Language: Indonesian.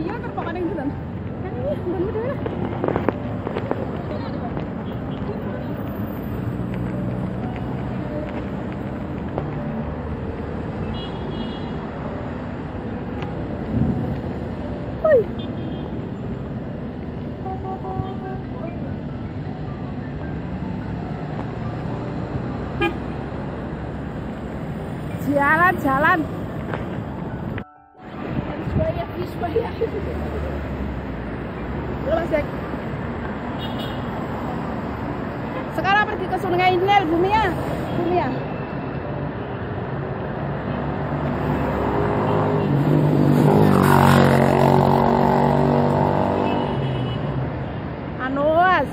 Piye terpokok ning dalan. Kan ini bener-bener. Jalan-jalan. Losek. Sekarang pergi ke Sungai Nil, ya. Bumia. Anoas.